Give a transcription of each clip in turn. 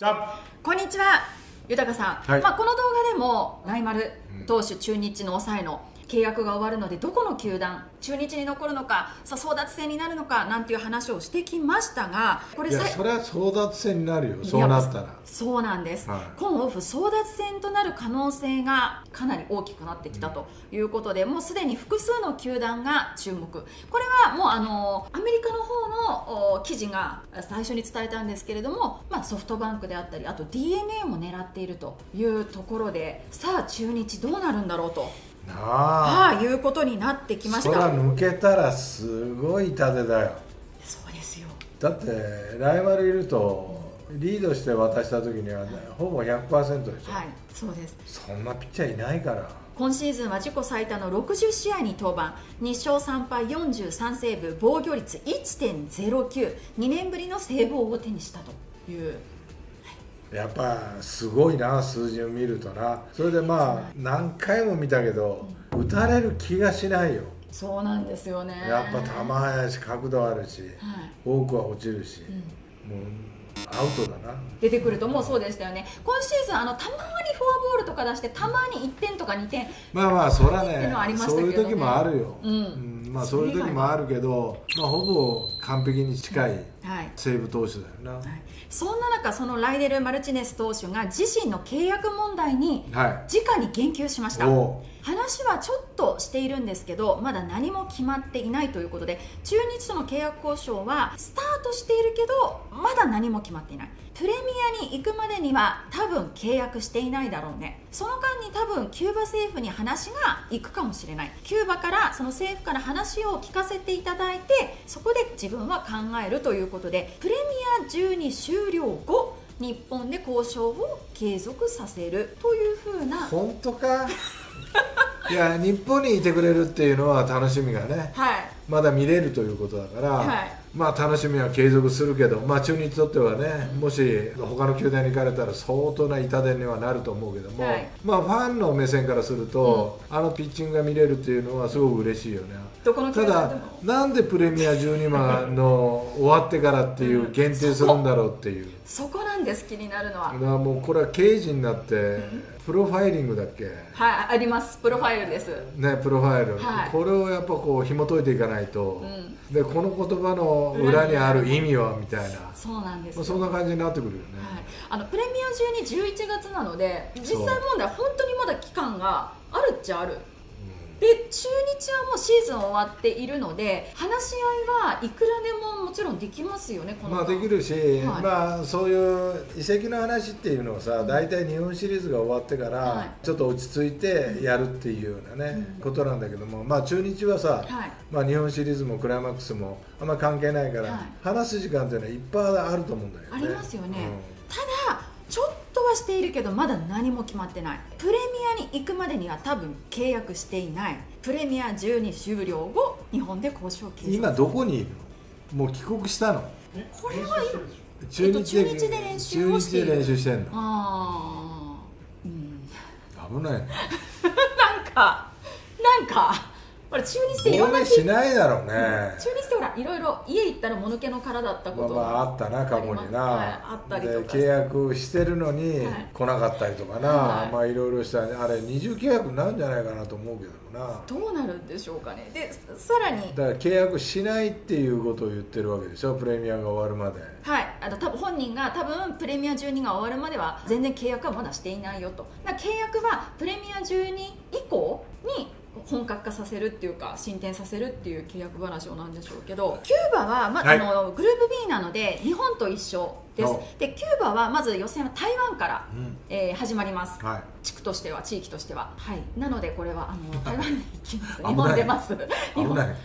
じゃこんにちは豊さん、はい。まあ、この動画でもライマル投手中日の抑えの契約が終わるのでどこの球団中日に残るのかさあ争奪戦になるのかなんていう話をしてきましたがこれさいいやそれは争奪戦になるよそうなったら。そうなんです、はい。今オフ争奪戦となる可能性がかなり大きくなってきたということで、もうすでに複数の球団が注目。これはもうあのアメリカの方のお記事が最初に伝えたんですけれども、まあ、ソフトバンクであったりあと d n a も狙っているというところでさあ中日どうなるんだろうと。なあ。はい、いうことになってきました抜けたらすごい痛手だよ。そうですよ。だってライバルいるとリードして渡した時には、ね、ほぼ100%でしょ、はいそうです。そんなピッチャーいないから。今シーズンは自己最多の60試合に登板。2勝3敗43セーブ。防御率1.092年ぶりのセーブを手にしたというやっぱすごいな数字を見るとな。それでまあ何回も見たけど打たれる気がしないよ。そうなんですよね。やっぱ球速いし角度あるしはい。フォークは落ちるし、もうアウトだな。出てくるともうそうでしたよね。今シーズンあのたまにフォアボールとか出してたまに1点とか2点まあまあそらねのはありましたそういう時もあるよ、うんまあそういう時もあるけど、まあ、ほぼ完璧に近いはい。西武投手だよな、はい。そんな中そのライデル・マルチネス投手が自身の契約問題にはい。直に言及しました。お話はちょっとしているんですけどまだ何も決まっていないということで中日との契約交渉はスタートしているけどまだ何も決まっていない。プレミアに行くまでには多分契約していないだろうね。その間に多分キューバ政府に話が行くかもしれない。キューバからその政府から話を聞かせていただいてそこで自分は考えるということでプレミア12終了後日本で交渉を継続させるというふうな本当か？いや日本にいてくれるっていうのは楽しみがねはい。まだ見れるということだから、はい。まあ楽しみは継続するけど、まあ、中日にとってはねもし他の球団に行かれたら相当な痛手にはなると思うけども、はい。まあファンの目線からすると、あのピッチングが見れるっていうのはすごく嬉しいよね。ただなんでプレミア12番の終わってからっていう限定するんだろうっていう、そこなんです気になるのはだからもうこれは刑事になってプロファイリングだっけ？はいあります。プロファイルです。ね、プロファイル、はい。これをやっぱこう紐解いていかないと、うん。でこの言葉の裏にある意味はみたいな、そうなんですよ。まあ、そんな感じになってくるよね、はい、あのプレミア中に11月なので実際問題本当にまだ期間があるっちゃあるで中日はもうシーズン終わっているので話し合いはいくらでももちろんできますよねこのまあできるし、はい。まあそういう移籍の話っていうのはさ大体日本シリーズが終わってから、はい。ちょっと落ち着いてやるっていうようなね、ことなんだけどもまあ中日はさ、はい。まあ、日本シリーズもクライマックスもあんま関係ないから、はい。話す時間っていうのはいっぱいあると思うんだよねありますよね、ただちょっとはしているけどまだ何も決まってないプレミアに行くまでには多分契約していない。プレミア12終了後日本で交渉継続。今どこにいるのもう帰国したの？これは中えっと中日で練習をして中日で練習してんの？あー。うん。危ない。なんかなんかほら中日っていろんなしないだろうね。中日ってほらいろいろ家行ったらもぬけの殻だったことまあまああったな過去にな、はいあったりとかで契約してるのにはい。来なかったりとかな、はい。まあいろいろした。あれ二重契約になるんじゃないかなと思うけどもな。どうなるんでしょうかね。でさらに。だから契約しないっていうことを言ってるわけでしょ？プレミアが終わるまで。はい、あの多分本人が多分プレミア12が終わるまでは全然契約はまだしていないよと。だ契約はプレミア12以降に本格化させるっていうか進展させるっていう契約話をなんでしょうけどキューバは、まはい。あのグループ B なので日本と一緒です。お。でキューバはまず予選は台湾から、うん。えー始まります。はい。地区としては地域としては。はい。なのでこれはあの 台湾に行きます。日本出ます。日本危ない。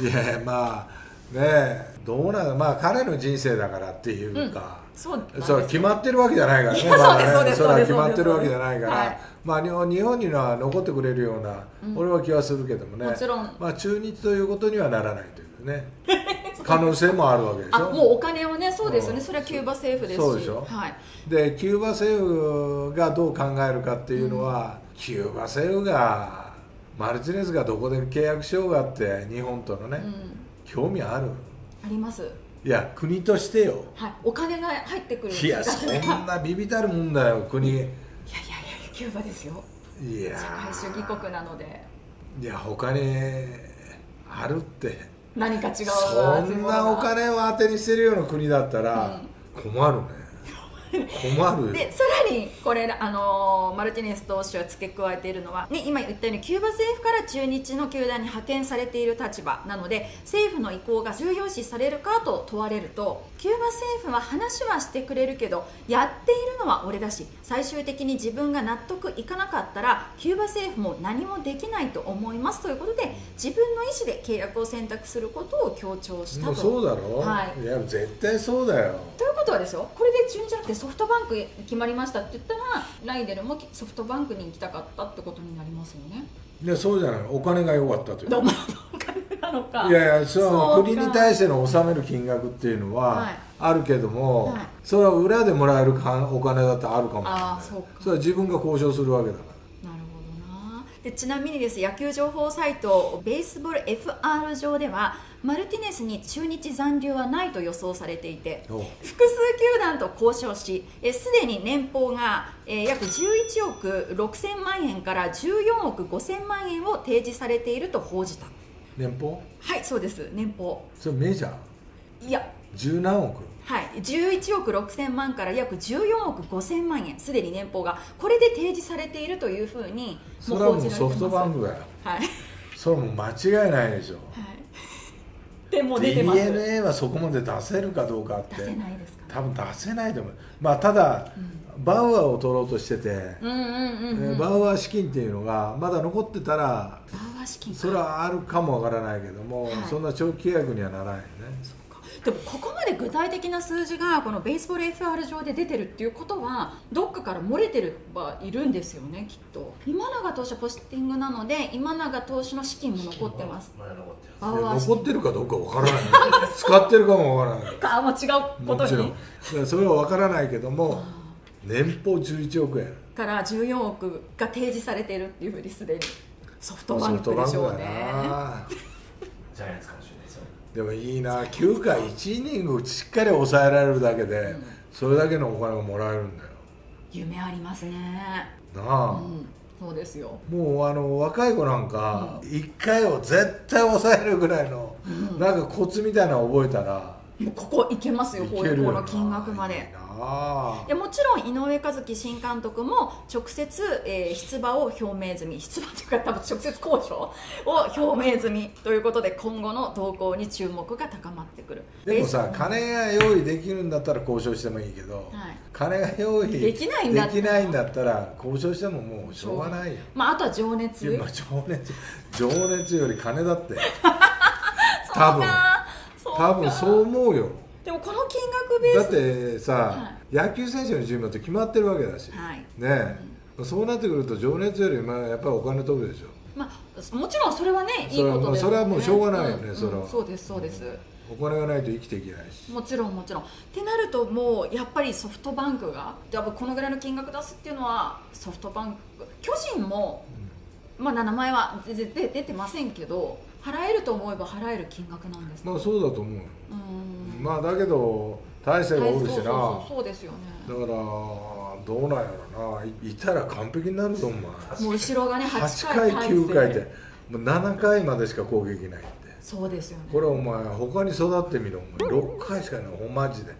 いやまあねえどうなのまあ彼の人生だからっていうか、そうなんですそう決まってるわけじゃないからね。いやまだねそうですそうです。決まってるわけじゃないから、はいまあ日本には残ってくれるような、俺は気はするけどもね。もちろん。まあ中日ということにはならないというね。可能性もあるわけでしょ。あもうお金をねそうですよね、うん。それはキューバ政府ですし。そうでしょ。はい。でキューバ政府がどう考えるかっていうのは、キューバ政府がマルチネスがどこで契約しようがって日本とのね、うん。興味ある？あります。いや国としてよ。はい、お金が入ってくる。いやそんなビビたるもんだよ国キューバですよ。や社会主義国なので。いや他にあるって。何か違うそんなお金を当てにしてるような国だったら困るね困る。よでさらにこれ、あのーマルティネス投手は付け加えているのは、ね、今言ったようにキューバ政府から中日の球団に派遣されている立場なので政府の意向が重要視されるかと問われるとキューバ政府は話はしてくれるけどやっているのは俺だし最終的に自分が納得いかなかったらキューバ政府も何もできないと思いますということで自分の意思で契約を選択することを強調したと。そうだろ、はい。いや絶対そうだよ。ということはですよ。これで中日じゃなくてソフトバンク決まりましたって言ったらライデルもソフトバンクに行きたかったってことになりますよね。でそうじゃない。お金が良かったというどうもお金なのかいやいやその国に対しての納める金額っていうのははいあるけども、はいそれは裏でもらえるかお金だってあるかもしれないそうかそれは自分が交渉するわけだからでちなみにです野球情報サイトベースボール FR 上ではマルティネスに中日残留はないと予想されていて複数球団と交渉しえすでに年俸が、えー約11億6000万円から14億5000万円を提示されていると報じた。年俸？はいそうです。年俸。それメジャー？いや十何億？はい、11億6000万から約14億5000万円。すでに年俸が。これで提示されているというふうにそれはもう報じられてます。ソフトバンクだよ。はい、はい、それはもう間違いないでしょ。でも出てます。DNA はそこまで出せるかどうかって。出せないですか？多分出せないと思う。まあただ、バウアーを取ろうとしてて、バウアー資金っていうのがまだ残ってたらバウアー資金か。それはあるかもわからないけども、はい。そんな長期契約にはならないよねでもここまで具体的な数字がこのベースボール FR 上で出てるっていうことはどっかから漏れてるはいるんですよねきっと。今永投手はポスティングなので今永投手の資金も残ってます。まだ残ってるかどうかわからない。使ってるかもわからない。かもう違うことに。もそれはわからないけども年俸11億円。から14億が提示されているっていうふうにすでに。ソフトバンクでしょうね。な。ジャイアンツかもしれないでもいいな。9回1イニングしっかり抑えられるだけで、それだけのお金がもらえるんだよ。夢ありますね。なあ、うん。そうですよ。もうあの若い子なんか1回を絶対抑えるぐらいの、なんかコツみたいなの覚えたらもうここいけますよいこういうこの金額まいいでもちろん井上和樹新監督も直接、えー出馬を表明済み。出馬というか多分直接交渉を表明済みということで今後の動向に注目が高まってくる。でもさ金が用意できるんだったら交渉してもいいけど、はい。金が用意できないんだったら。交渉してももうしょうがないよ。まあ、あとは情熱。情熱。情熱より金だって。多分。多分そう思うよでもこの金額ベーだっスてさ、野球選手の寿命って決まってるわけだし、はい。ねえ、そうなってくると情熱よりまあやっぱりお金飛ぶでしょ。まあ、もちろんそれはねいいことですそれはもうしょうがないよねん。それは。うんそうですそうです、お金がないと生きていけないし。もちろんもちろん。ってなるともうやっぱりソフトバンクがやっぱこのぐらいの金額出すっていうのはソフトバンク巨人も、まあ名前は全然出出てませんけど払えると思えば払える金額なんですかまあそうだと思うよ。うん。まあだけど大勢がおるしな、はいそうですよね。だからどうなんやろな。いいたら完璧になると思うもう後ろがね8 8回回9回ってもう7回までしか攻撃ないそうですよね。これお前他に育ってみろ。お前6回しかないマジで。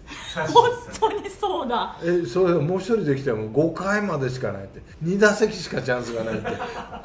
本当にそうだ。えそれもう一人できても5回までしかないって。2打席しかチャンスがないって。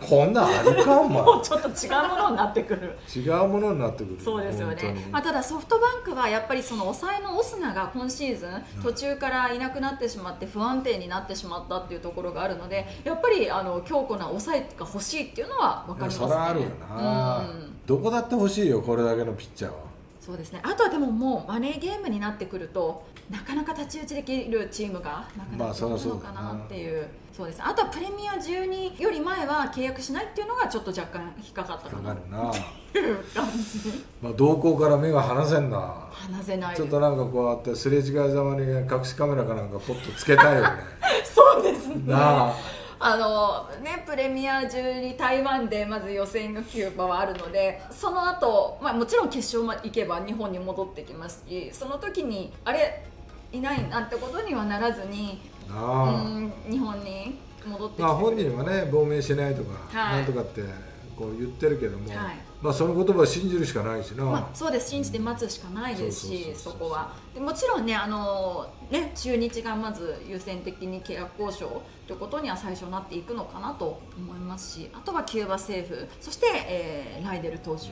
こんなんあるかお前。もうちょっと違うものになってくる。違うものになってくる。そうですよね、まあ、ただソフトバンクはやっぱりその抑えのオスナが今シーズン途中からいなくなってしまって不安定になってしまったっていうところがあるのでやっぱりあの強固な抑えが欲しいっていうのは分かりますね。それはあるよな、うん。どこだって欲しいよこれだけのピッチャーは。そうですね。あとはでももうマネーゲームになってくるとなかなか太刀打ちできるチームがなくなってくるのかなっていう,、そうです。ねあとはプレミア12より前は契約しないっていうのがちょっと若干引っかかったかな。かかるな、っていう感じ。まあ、動向から目が離せんな。話せない。ちょっとなんかこうやってすれ違いざまに隠しカメラかなんかポッとつけたいよね。そうですね。なああのねプレミア中に台湾でまず予選がキューバはあるのでその後、まあもちろん決勝まで行けば日本に戻ってきますしその時にあれいないなんてことにはならずにうあ。ん日本に戻ってきて本人はね亡命しないとか、はい。なんとかってこう言ってるけども、はい。まあその言葉を信じるしかないしな、まあ、そうです。信じて待つしかないですしそこは。でもちろんねあのね中日がまず優先的に契約交渉ということには最初なっていくのかなと思いますしあとはキューバ政府そして、えーライデル投手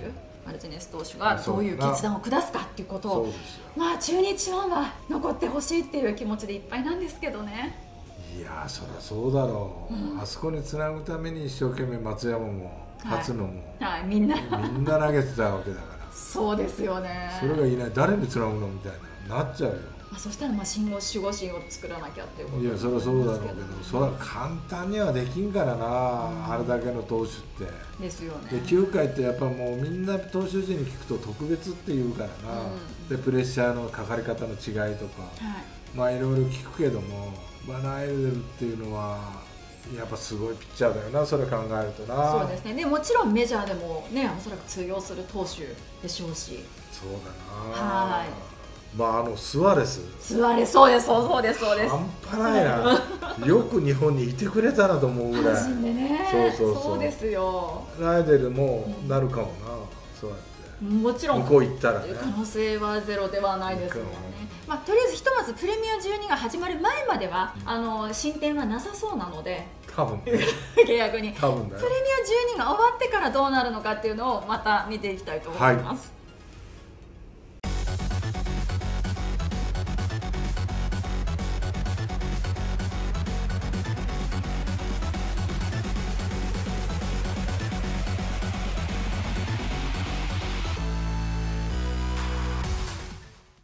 マルティネス投手がどういう決断を下すかっていうことをまあ中日ファンは残ってほしいっていう気持ちでいっぱいなんですけどね。いやそりゃそうだろう、あそこにつなぐために一生懸命松山もはい勝つのも、はい。みんな。みんな投げてたわけだから。そうですよね。それがいない。誰につなぐのみたいななっちゃうよ。まあ、そしたらまあ信号守護神を作らなきゃっていうこといやそりゃそうだろうけどそれはれ簡単にはできんからな、あれだけの投手って。ですよね。で9回ってやっぱもうみんな投手陣に聞くと特別って言うからな、うんでプレッシャーのかかり方の違いとか。はい。まあいろいろ聞くけどもバナエルデルっていうのはやっぱすごいピッチャーだよなそれ考えるとな。そうですね。でもちろんメジャーでもねおそらく通用する投手でしょうし。そうだな。はい。まああのスアレス。座れそうですそうそうですそうです。半端ないな。よく日本にいてくれたなと思うぐらい。そうそうそう。ですよ。ライデルもなるかもな、そうやってもちろん向こう行ったらね。可能性はゼロではないですもんね、まあ、とりあえずひとまずプレミア12が始まる前まではあの進展はなさそうなので多分。ね 契約に。多分だよ。プレミア12が終わってからどうなるのかっていうのをまた見ていきたいと思います、